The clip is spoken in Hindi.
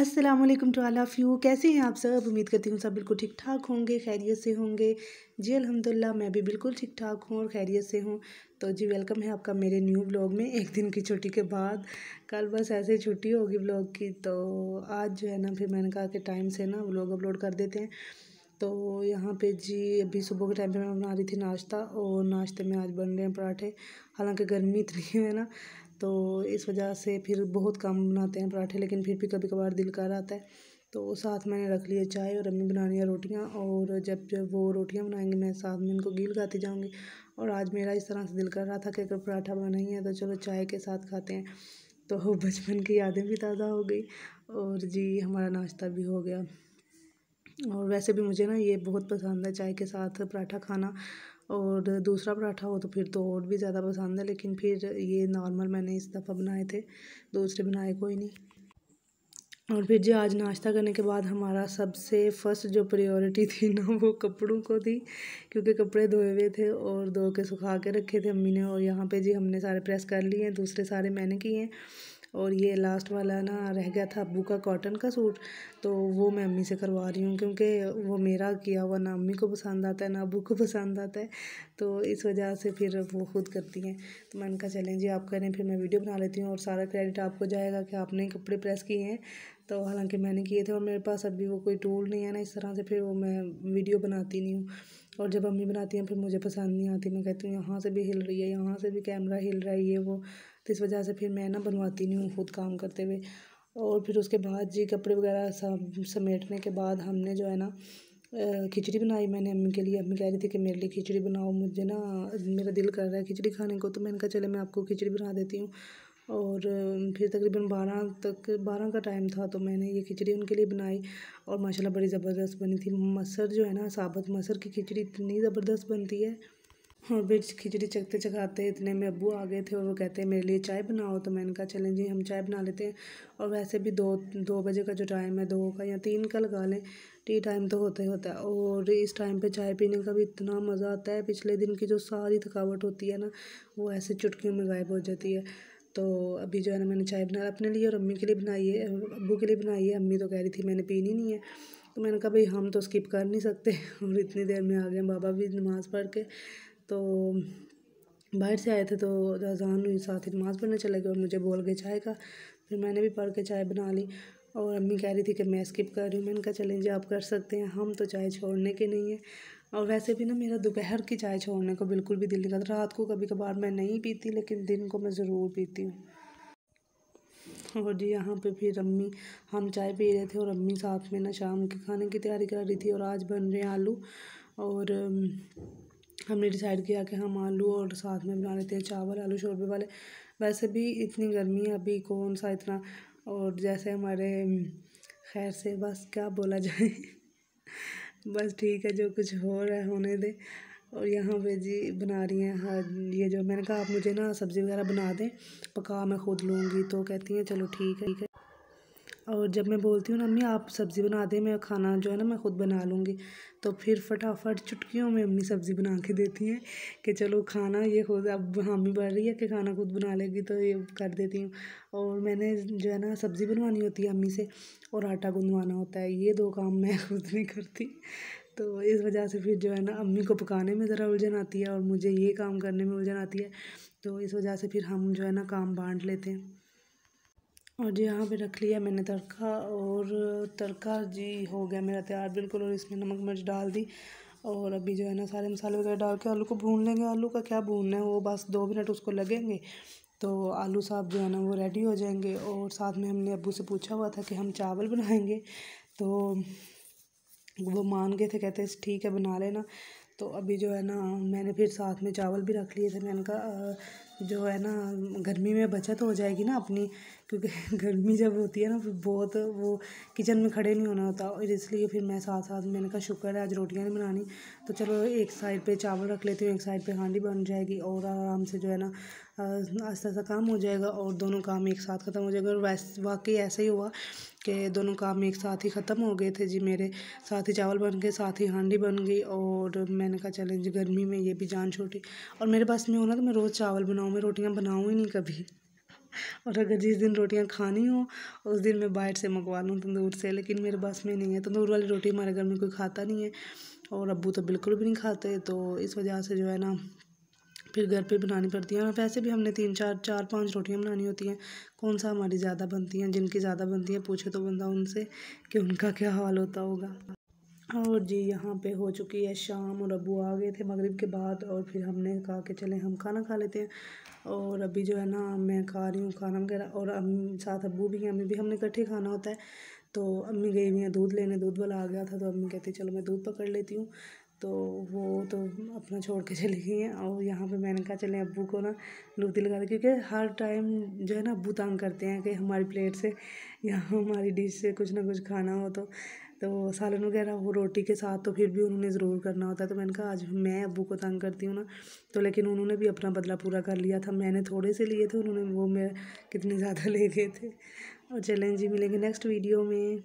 अस्सलाम वालेकुम टू ऑल ऑफ़ यू। कैसे हैं आप सब? उम्मीद करती हूँ सब बिल्कुल ठीक ठाक होंगे, खैरियत से होंगे। जी अल्हम्दुलिल्लाह, मैं भी बिल्कुल ठीक ठाक हूँ और खैरियत से हूँ। तो जी वेलकम है आपका मेरे न्यू ब्लॉग में, एक दिन की छुट्टी के बाद। कल बस ऐसे छुट्टी होगी ब्लॉग की तो आज जो है ना, फिर मैंने कहा कि टाइम से ना ब्लॉग अपलोड कर देते हैं। तो यहाँ पे जी अभी सुबह के टाइम पे मैं बना रही थी नाश्ता, और नाश्ते में आज बन रहे हैं पराठे। हालाँकि गर्मी इतनी है ना तो इस वजह से फिर बहुत कम बनाते हैं पराठे, लेकिन फिर भी कभी कभार दिल कर आता है। तो साथ मैंने रख लिया चाय और अम्मी बना लिया रोटियाँ, और जब जब वो रोटियाँ बनाएँगे, मैं साथ में इनको गील खाती जाऊँगी। और आज मेरा इस तरह से दिल कर रहा था कि अगर पराठा बना ही है तो चलो चाय के साथ खाते हैं। तो बचपन की यादें भी ताज़ा हो गई, और जी, हमारा नाश्ता भी हो गया। और वैसे भी मुझे ना ये बहुत पसंद है चाय के साथ पराठा खाना। और दूसरा पराठा हो तो फिर तो और भी ज़्यादा पसंद है, लेकिन फिर ये नॉर्मल मैंने इस दफ़ा बनाए थे, दूसरे बनाए कोई नहीं। और फिर जो आज नाश्ता करने के बाद हमारा सबसे फ़र्स्ट जो प्रायोरिटी थी ना, वो कपड़ों को थी, क्योंकि कपड़े धोए हुए थे और धो के सुखा के रखे थे अम्मी ने, और यहाँ पे जी हमने सारे प्रेस कर लिए हैं, दूसरे सारे मैंने किए हैं। और ये लास्ट वाला ना रह गया था अबू का कॉटन का सूट तो वो मैं अम्मी से करवा रही हूँ क्योंकि वो मेरा किया हुआ ना अम्मी को पसंद आता है, ना अबू को पसंद आता है तो इस वजह से फिर वो खुद करती हैं। तो मैंने कहा, चलें जी, आप करें, फिर मैं वीडियो बना लेती हूँ और सारा क्रेडिट आपको जाएगा कि आपने कपड़े प्रेस किए हैं। तो हालाँकि मैंने किए थे और मेरे पास अभी वो कोई टूल नहीं है ना, इस तरह से फिर वो मैं वीडियो बनाती नहीं हूँ। और जब अम्मी बनाती हैं, फिर मुझे पसंद नहीं आती। मैं कहती हूँ, यहाँ से भी हिल रही है, यहाँ से भी कैमरा हिल रहा है, ये वो। तो इस वजह से फिर मैं ना बनवाती नहीं हूँ खुद काम करते हुए। और फिर उसके बाद जी कपड़े वगैरह सब समेटने के बाद हमने जो है ना खिचड़ी बनाई मैंने अम्मी के लिए। अम्मी कह रही थी कि मेरे लिए खिचड़ी बनाओ, मुझे ना, मेरा दिल कर रहा है खिचड़ी खाने को। तो मैंने कहा, चले मैं आपको खिचड़ी बना देती हूँ। और फिर तकरीबन बारह तक, बारह का टाइम था तो मैंने ये खिचड़ी उनके लिए बनाई। और माशाल्लाह बड़ी ज़बरदस्त बनी थी। मसर जो है ना, साबुत मसर की खिचड़ी इतनी ज़बरदस्त बनती है। और फिर खिचड़ी चखते चखाते इतने में अबू आ गए थे और वो कहते हैं, मेरे लिए चाय बनाओ। तो मैंने कहा, चलें जी, हम चाय बना लेते हैं। और वैसे भी दो दो बजे का जो टाइम है, दो का या तीन का लगा लें टी टाइम तो होता ही होता है। और इस टाइम पे चाय पीने का भी इतना मज़ा आता है, पिछले दिन की जो सारी थकावट होती है ना, वो ऐसे चुटकियों में गायब हो जाती है। तो अभी जो है ना, मैंने चाय बना, अपने लिए और अम्मी के लिए बनाई है अबू के लिए बनाई है। अम्मी तो कह रही थी, मैंने पीनी नहीं है। तो मैंने कहा, भाई, हम तो स्किप कर नहीं सकते। और इतनी देर में आ गए, बाबा भी नमाज़ पढ़ के तो बाहर से आए थे तो अजान हुई, साथ ही नमाज़ पढ़ने चले गए और मुझे बोल गए चाय का, फिर मैंने भी पढ़ के चाय बना ली। और अम्मी कह रही थी कि मैं स्किप कर रही हूँ, मैंने कहा, चलें जी, आप कर सकते हैं, हम तो चाय छोड़ने के नहीं है। और वैसे भी ना, मेरा दोपहर की चाय छोड़ने को बिल्कुल भी दिल नहीं करता। रात को कभी कभार मैं नहीं पीती, लेकिन दिन को मैं ज़रूर पीती हूँ। और जी, यहाँ पे फिर अम्मी, हम चाय पी रहे थे और अम्मी साथ में ना शाम के खाने की तैयारी कर रही थी और आज बन रहे हैं आलू। और हमने डिसाइड किया कि हम आलू और साथ में बना लेते हैं चावल, आलू शोरबे वाले। वैसे भी इतनी गर्मी है अभी, कौन सा इतना? और जैसे हमारे खैर से बस क्या बोला जाए? बस ठीक है, जो कुछ हो रहा है होने दे। और यहाँ पे जी बना रही हैं हाँ ये जो मैंने कहा आप मुझे ना सब्ज़ी वगैरह बना दें। पका मैं खुद लूँगी तो कहती हैं, चलो ठीक है ठीक है। और जब मैं बोलती हूँ ना अम्मी आप सब्ज़ी बना दें, मैं खाना जो है ना, मैं ख़ुद बना लूँगी। तो फिर फटाफट चुटकियों में अम्मी सब्ज़ी बना के देती हैं कि चलो खाना ये खुद, अब हामी बढ़ रही है कि खाना खुद बना लेगी तो ये कर देती हूँ। और मैंने जो है ना, सब्ज़ी बनवानी होती है अम्मी से और आटा गुंदवाना होता है, ये दो काम मैं खुद नहीं करती। तो इस वजह से फिर जो है ना, अम्मी को पकाने में ज़रा उलझन आती है और मुझे ये काम करने में उलझन आती है। तो इस वजह से फिर हम जो है ना, काम बांट लेते हैं। और जी यहाँ पे रख लिया मैंने तड़का और तड़का जी हो गया मेरा तैयार बिल्कुल और इसमें नमक मिर्च डाल दी और अभी जो है ना सारे मसाले वगैरह डाल के आलू को भून लेंगे। आलू का क्या भूनना है? वो बस दो मिनट उसको लगेंगे तो आलू साहब जो है ना वो रेडी हो जाएँगे और साथ में हमने अबू से पूछा हुआ था कि हम चावल बनाएँगे तो वो मान गए थे, कहते ठीक है, बना लेना। तो अभी जो है ना मैंने फिर साथ में चावल भी रख लिए थे। मैंने कहा जो है ना, गर्मी में बचत हो जाएगी ना अपनी, क्योंकि गर्मी जब होती है ना, फिर बहुत वो किचन में खड़े नहीं होना होता। और इसलिए फिर मैं साथ साथ मैंने कहा, शुक्र है, आज रोटियाँ नहीं बनानी। तो चलो, एक साइड पे चावल रख लेती हूँ, एक साइड पे हांडी बन जाएगी और आराम से जो है ना आस्ता आस्ता काम हो जाएगा और दोनों काम एक साथ ख़त्म हो जाएगा। और वैसे, वाकई ऐसा ही हुआ कि दोनों काम एक साथ ही ख़त्म हो गए थे जी मेरे। साथ ही चावल बन गए, साथ ही हांडी बन गई और मैंने कहा, चलें जी, गर्मी में ये भी जान छोटी। और मेरे पास में होना तो मैं रोज़ चावल बनाऊँ मैं रोटियाँ बनाऊँ ही नहीं कभी। और अगर जिस दिन रोटियाँ खानी हो, उस दिन मैं बाहर से मंगवा लूँ तंदूर से, लेकिन मेरे बस में नहीं है। तंदूर वाली रोटी हमारे घर में कोई खाता नहीं है, और अबू तो बिल्कुल भी नहीं खाते तो इस वजह से जो है ना, फिर घर पे बनानी पड़ती है। और वैसे भी हमने तीन, चार चार, पाँच रोटियाँ बनानी होती हैं। कौन सा हमारी ज़्यादा बनती हैं, जिनकी ज़्यादा बनती है, पूछे तो बंदा उनसे कि उनका क्या हाल होता होगा। और जी यहाँ पे हो चुकी है शाम और अबू आ गए थे मगरिब के बाद और फिर हमने कहा कि चले हम खाना खा लेते हैं। और अभी जो है ना मैं खा रही हूँ खाना वगैरह और अम्मी साथ अबू भी हैं, अम्मी भी, हमने इकट्ठे खाना होता है। तो अम्मी गई हुई हैं दूध लेने, दूध वाला आ गया था तो अम्मी कहती चलो मैं दूध पकड़ लेती हूँ। तो वो तो अपना छोड़ के चली गई हैं और यहाँ पे मैंने कहा, चले अबू को ना लूती लगा दी। क्योंकि हर टाइम जो है ना अबू तंग करते हैं कि हमारी प्लेट से या हमारी डिश से कुछ ना कुछ खाना हो तो। तो सालन वगैरह हो रोटी के साथ तो फिर भी उन्होंने ज़रूर करना होता है। तो मैंने कहा, आज मैं अबू को तंग करती हूँ ना। तो लेकिन उन्होंने भी अपना बदला पूरा कर लिया था। मैंने थोड़े से लिए थे, उन्होंने वो मैं कितने ज़्यादा ले गए थे। और चलें जी मिलेंगे नेक्स्ट वीडियो में।